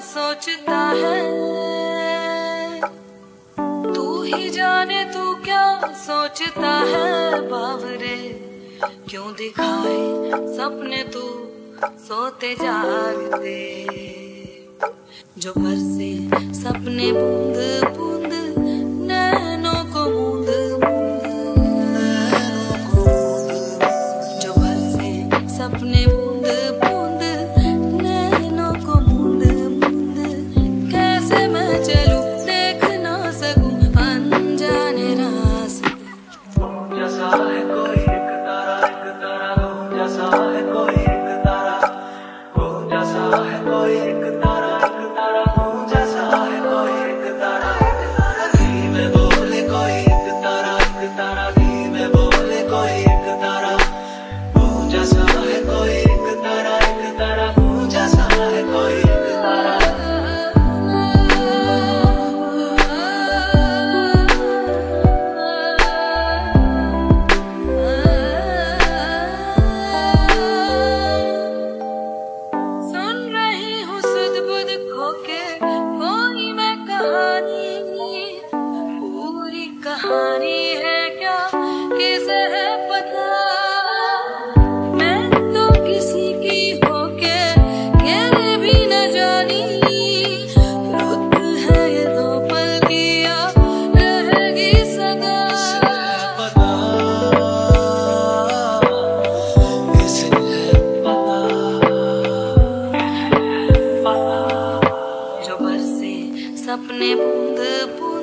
सोचता है। तू ही जाने तू क्या सोचता है बावरे। क्यों दिखाए सपने तू सोते जागते? जो भर से सपने बूंद बूंद नैनों को बूंद बूंद। जो भर से सपने बुंद, सपने बूंद बूंद